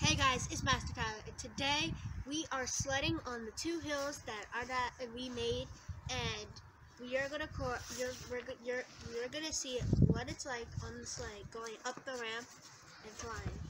Hey guys, it's Master Tyler, and today we are sledding on the two hills that are that we made, and we are gonna you're we're, you're you're gonna see what it's like on the sled going up the ramp and flying.